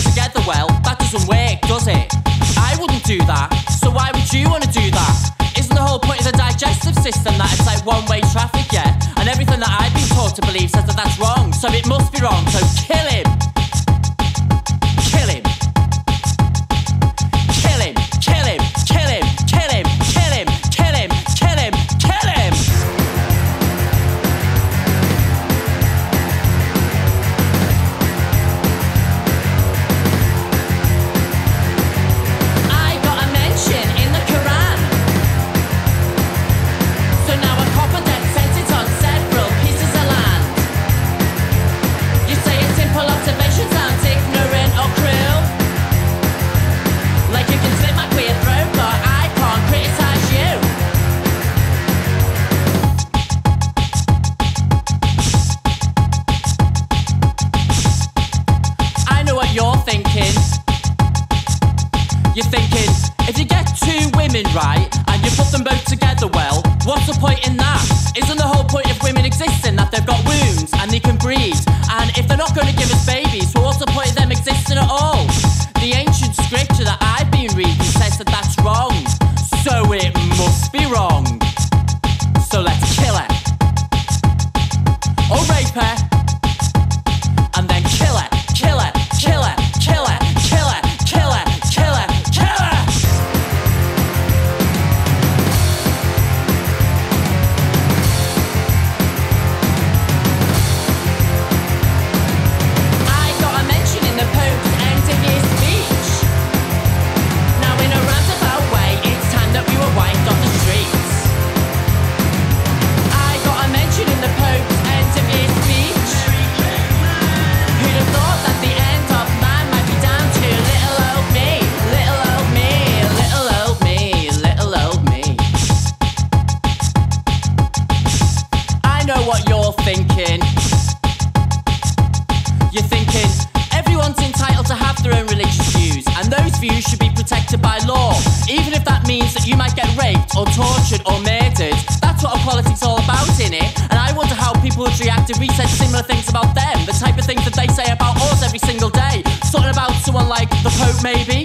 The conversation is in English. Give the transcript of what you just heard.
together well, that doesn't work, does it? I wouldn't do that, so why would you want to do that? Isn't the whole point of the digestive system that it's like one way thinking. You're thinking, if you get two women right and you put them both together well, what's the point in that? Isn't the whole point of women existing that they've got wombs and they can breed? And if they're not going to give us babies, well, what's the point of them existing at all? Views should be protected by law, even if that means that you might get raped or tortured or murdered. That's what equality's all about, innit? And I wonder how people would react if we said similar things about them, the type of things that they say about us every single day. Something about someone like the Pope, maybe.